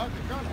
Okay, got it.